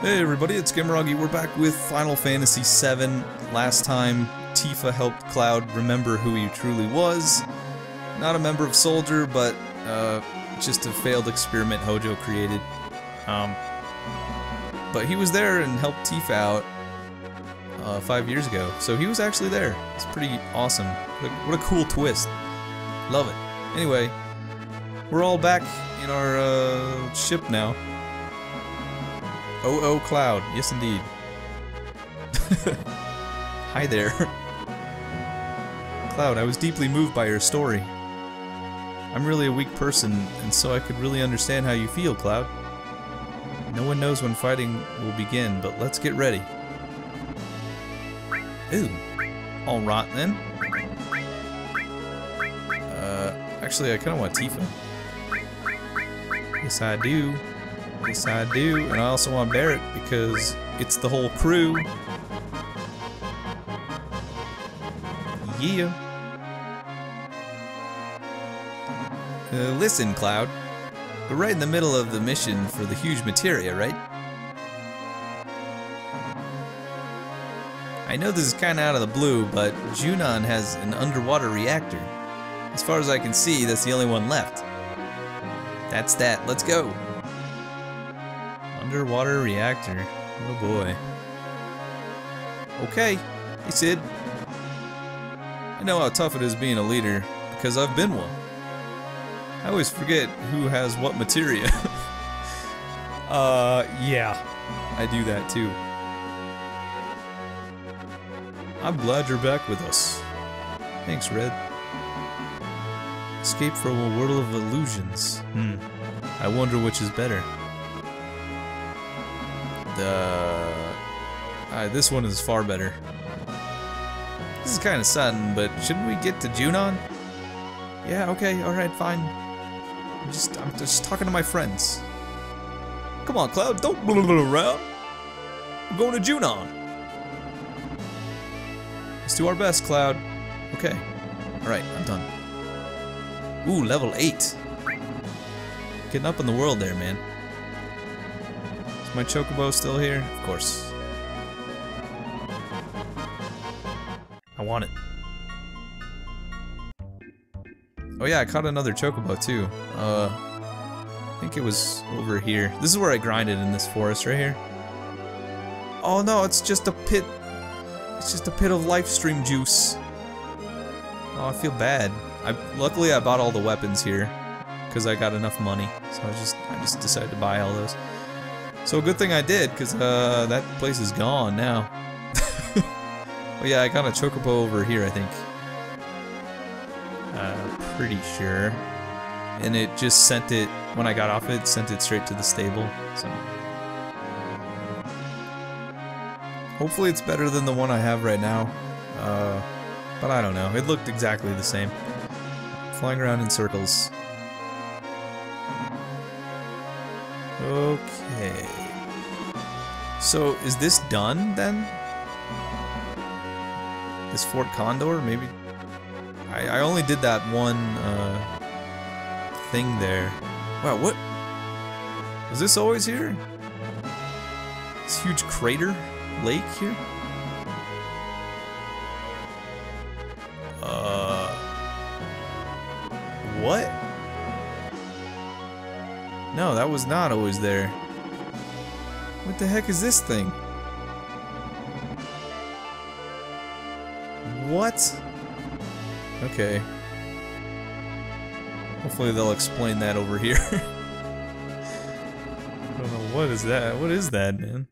Hey everybody, it's Gameragi. We're back with Final Fantasy VII. Last time, Tifa helped Cloud remember who he truly was. Not a member of Soldier, but uh, just a failed experiment Hojo created. Um, but he was there and helped Tifa out uh, five years ago, so he was actually there. It's pretty awesome. What a, what a cool twist. Love it. Anyway, we're all back in our uh, ship now. Oh, oh, Cloud. Yes, indeed. Hi there. Cloud, I was deeply moved by your story. I'm really a weak person, and so I could really understand how you feel, Cloud. No one knows when fighting will begin, but let's get ready. Ooh. Alright then. Uh, actually, I kind of want Tifa. Yes, I do. Yes, I do. And I also want Barret because it's the whole crew. Yeah. Uh, listen, Cloud. We're right in the middle of the mission for the huge materia, right? I know this is kinda out of the blue, but Junon has an underwater reactor. As far as I can see, that's the only one left. That's that. Let's go. Underwater reactor. Oh boy. Okay. Hey Cid. I know how tough it is being a leader, because I've been one. I always forget who has what materia. uh, yeah. I do that too. I'm glad you're back with us. Thanks, Red. Escape from a world of illusions. Hmm. I wonder which is better. The... Uh, this one is far better. This is kind of sudden, but shouldn't we get to Junon? Yeah, okay, alright, fine. I'm just, I'm just talking to my friends. Come on, Cloud, don't blah, blah, around. We're going to Junon. Let's do our best, Cloud. Okay. Alright, I'm done. Ooh, level 8. Getting up in the world there, man. Is my chocobo still here? Of course. I want it. Oh yeah, I caught another chocobo too. Uh, I think it was over here. This is where I grinded in this forest right here. Oh no, it's just a pit. It's just a pit of life stream juice. Oh, I feel bad. I luckily I bought all the weapons here because I got enough money. So I just I just decided to buy all those. So good thing I did because uh, that place is gone now. oh yeah, I got a chocobo over here, I think. Uh, pretty sure. And it just sent it when I got off it, sent it straight to the stable. So hopefully it's better than the one I have right now. Uh, but I don't know. It looked exactly the same. Flying around in circles. Okay. So, is this done, then? This Fort Condor? Maybe... I, I only did that one, uh... thing there. Wow, what? Was this always here? This huge crater lake here? Uh... What? No, that was not always there. What the heck is this thing? What? Okay. Hopefully they'll explain that over here. I don't know, what is that? What is that, man?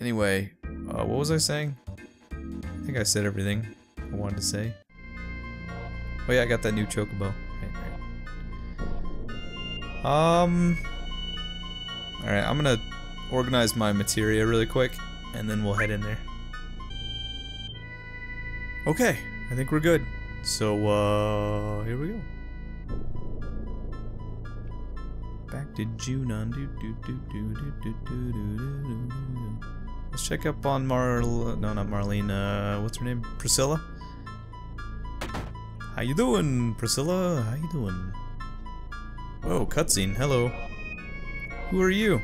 Anyway, uh, what was I saying? I think I said everything I wanted to say. Oh yeah, I got that new chocobo. Um. Alright, I'm gonna organize my materia really quick, and then we'll head in there. Okay, I think we're good. So, uh, here we go. Back to Junon. Do, do, do, do, do, do, do, do, do, do. Let's check up on Marl... No, not Marlene. Uh, what's her name? Priscilla? How you doing, Priscilla? How you doing? Oh, cutscene. Hello. Who are you?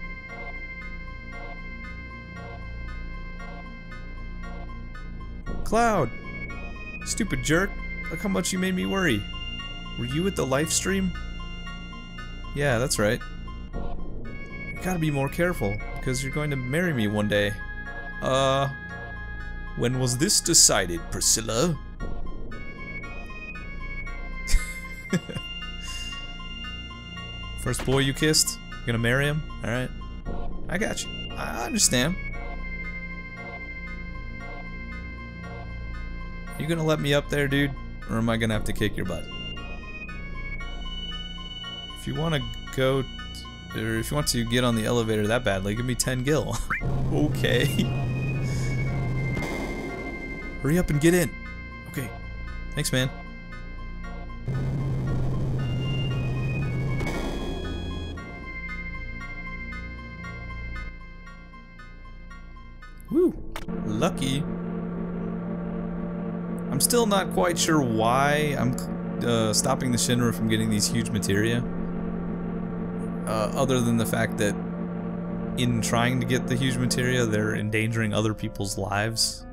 Cloud! Stupid jerk. Look how much you made me worry. Were you at the Lifestream? Yeah, that's right. You gotta be more careful, because you're going to marry me one day. Uh... When was this decided, Priscilla? First boy you kissed? You gonna marry him? Alright. I got you. I understand. You gonna let me up there, dude? Or am I gonna have to kick your butt? If you wanna go, or if you want to get on the elevator that badly, give me 10 gil. okay. Hurry up and get in. Okay. Thanks, man. Still not quite sure why I'm uh, stopping the Shinra from getting these huge materia. Uh, other than the fact that in trying to get the huge materia, they're endangering other people's lives.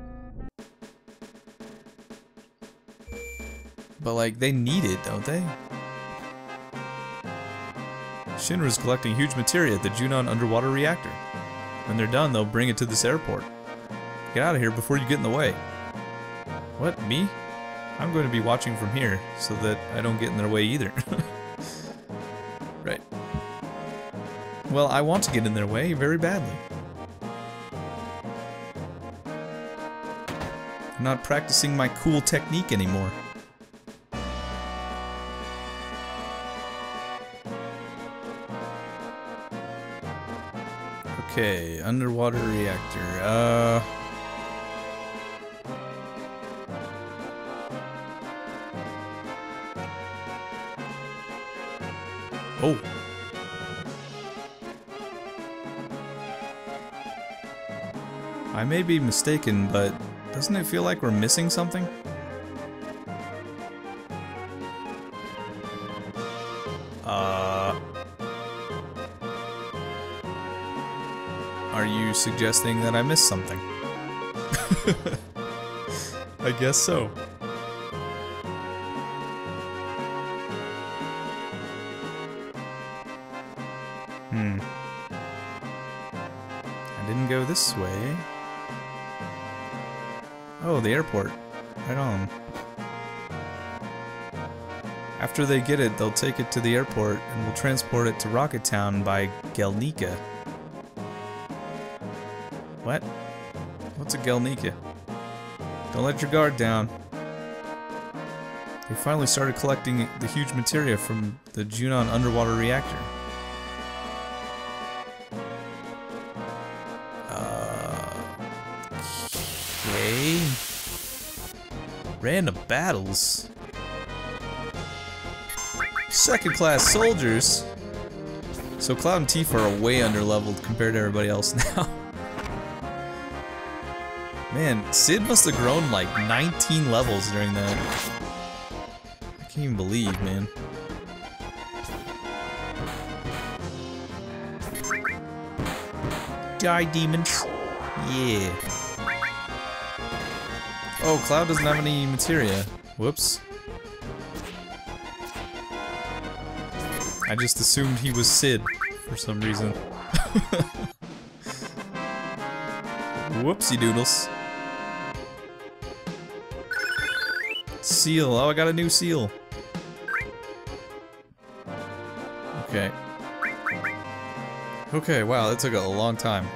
But like, they need it, don't they? Shinra's collecting huge materia at the Junon underwater reactor. When they're done, they'll bring it to this airport. Get out of here before you get in the way. What, me? I'm going to be watching from here, so that I don't get in their way either. right. Well, I want to get in their way very badly. I'm not practicing my cool technique anymore. Okay, underwater reactor. Uh... Oh. I may be mistaken, but doesn't it feel like we're missing something? Uh... Are you suggesting that I missed something? I guess so. This way. Oh, the airport. Right on. After they get it, they'll take it to the airport and we'll transport it to Rocket Town by Gelnika. What? What's a Gelnika? Don't let your guard down. They finally started collecting the huge materia from the Junon underwater reactor. Random battles. Second class soldiers. So Cloud and Tifa are way underleveled compared to everybody else now. Man, Cid must have grown like 19 levels during that. I can't even believe, man. Die, demons. Yeah. Oh, Cloud doesn't have any materia. Whoops. I just assumed he was Cid for some reason. Whoopsie doodles. Seal. Oh, I got a new seal. Okay. Okay, wow, that took a long time.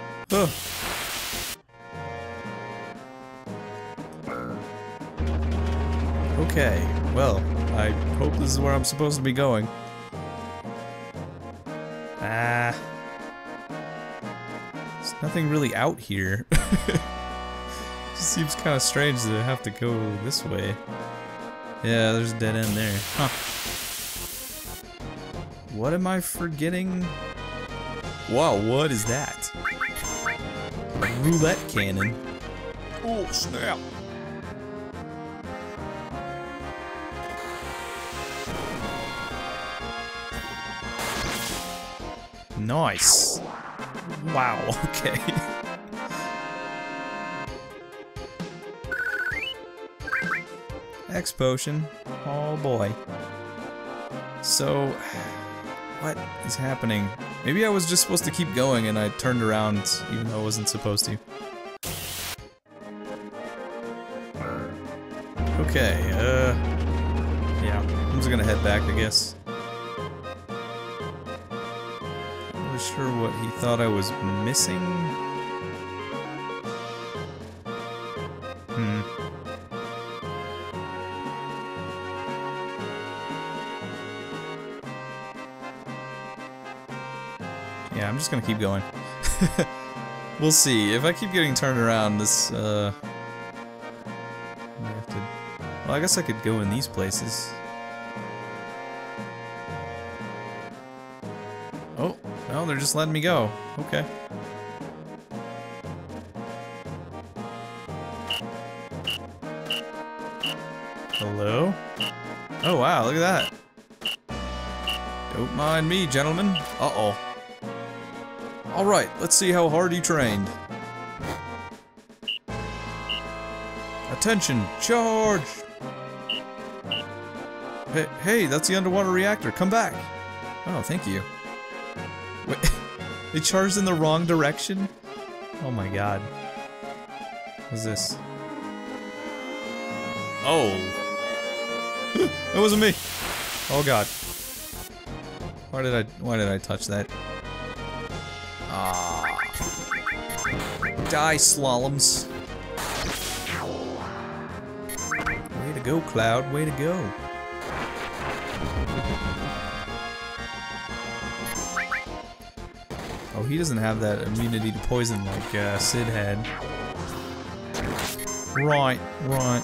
Okay, well, I hope this is where I'm supposed to be going. Ah. There's nothing really out here. Just seems kind of strange that I have to go this way. Yeah, there's a dead end there. Huh. What am I forgetting? Wow, what is that? A roulette cannon. Oh, snap. Nice. Wow, okay. X potion. Oh boy. So, what is happening? Maybe I was just supposed to keep going and I turned around even though I wasn't supposed to. Okay, uh... Yeah, I'm just gonna head back, I guess. Sure what he thought I was missing. Hmm. Yeah, I'm just gonna keep going. we'll see. If I keep getting turned around, this, uh... I have to... Well, I guess I could go in these places. They're just letting me go. Okay. Hello? Oh, wow, look at that. Don't mind me, gentlemen. Uh-oh. Alright, let's see how hard he trained. Attention, charge! Hey, hey, that's the underwater reactor, come back! Oh, thank you. It charged in the wrong direction? Oh my god. What's this? Oh. that wasn't me! Oh god. Why did I, why did I touch that? Ah. Die, slaloms. Way to go, Cloud. Way to go. He doesn't have that immunity to poison like uh, Cid had. Right, right.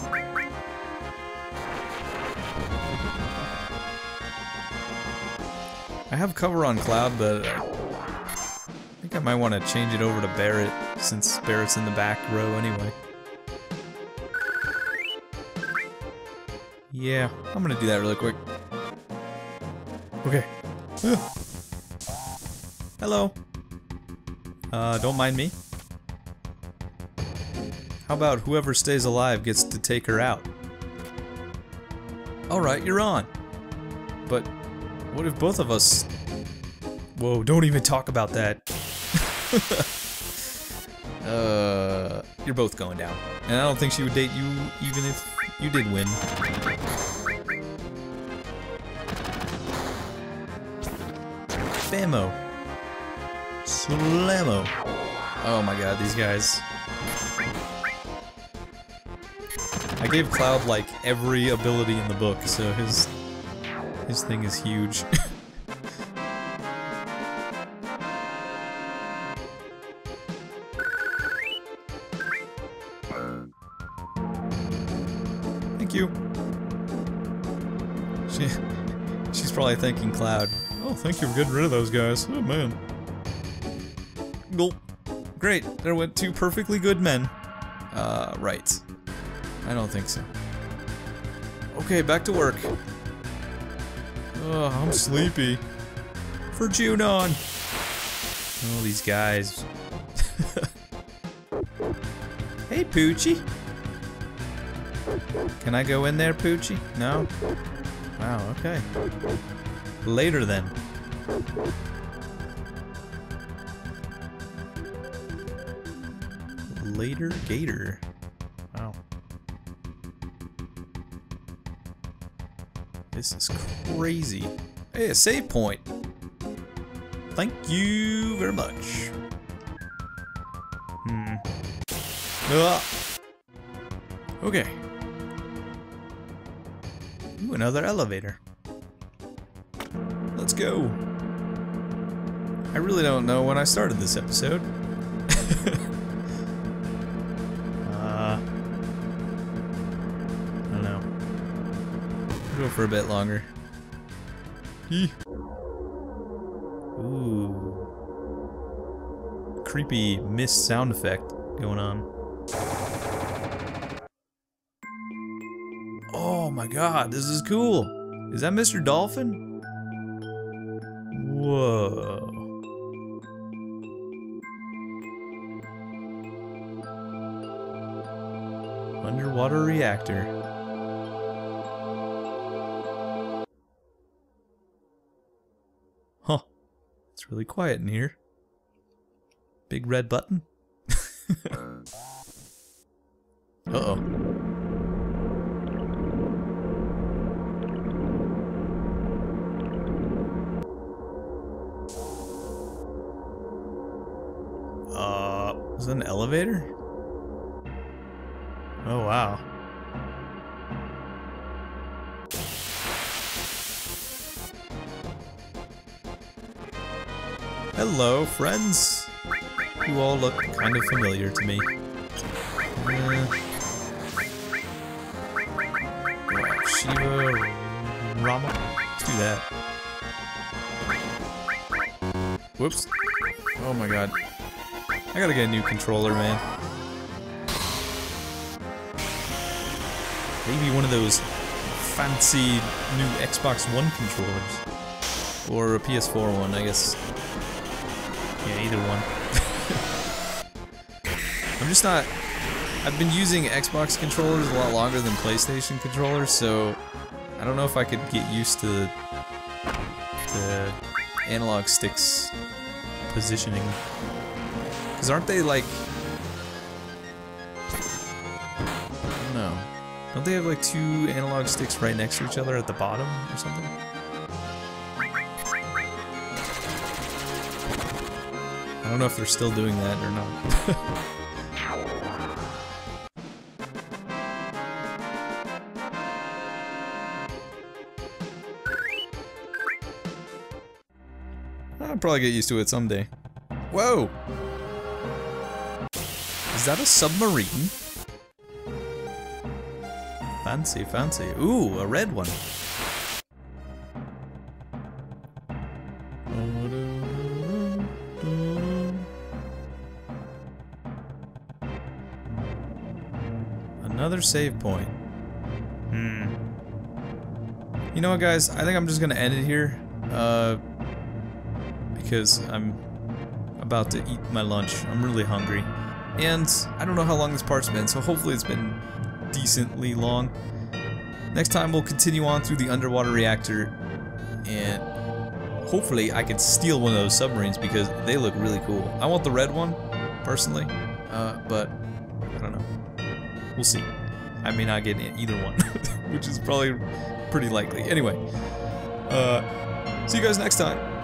I have cover on Cloud, but I think I might want to change it over to Barret, since Barret's in the back row anyway. Yeah, I'm gonna do that really quick. Okay. Hello. Uh, don't mind me. How about whoever stays alive gets to take her out? Alright, you're on. But what if both of us... Whoa, don't even talk about that. uh, you're both going down. And I don't think she would date you even if you did win. Bammo. Slammo. Oh my god, these guys. I gave Cloud like every ability in the book, so his his thing is huge. Thank you. She she's probably thanking Cloud. Oh, thank you for getting rid of those guys. Oh man. Gulp. Great, there went two perfectly good men. Uh, right. I don't think so. Okay, back to work. Oh, I'm sleepy. For Junon! Oh, these guys. hey, Poochie. Can I go in there, Poochie? No? Wow, okay. Later then. Later Gator. Wow. This is crazy. Hey, a save point. Thank you very much. Hmm. Ah. Okay. Ooh, another elevator. Let's go. I really don't know when I started this episode. I'll go for a bit longer. Ooh. Creepy mist sound effect going on. Oh my god, this is cool. Is that Mr. Dolphin? Whoa. Underwater reactor. It's really quiet in here. Big red button. Uh-oh. Uh, is that an elevator? Oh, wow. Hello, friends. You all look kind of familiar to me. Uh, Shiva Ramuh? Let's do that. Whoops. Oh my god. I gotta get a new controller, man. Maybe one of those fancy new Xbox One controllers. Or a PS4 one, I guess. Yeah, either one. I'm just not... I've been using Xbox controllers a lot longer than PlayStation controllers, so I don't know if I could get used to the analog sticks positioning. Because aren't they like... Know. Don't they have like two analog sticks right next to each other at the bottom or something? I don't know if they're still doing that or not. I'll probably get used to it someday. Whoa! Is that a submarine? Fancy, fancy. Ooh, a red one. Another save point. Hmm. You know what, guys? I think I'm just gonna end it here. Uh, because I'm about to eat my lunch. I'm really hungry. And I don't know how long this part's been, so hopefully it's been decently long. Next time we'll continue on through the underwater reactor and hopefully I can steal one of those submarines because they look really cool. I want the red one, personally, uh, but I don't know. We'll see. I may not get either one, which is probably pretty likely. Anyway, uh, see you guys next time.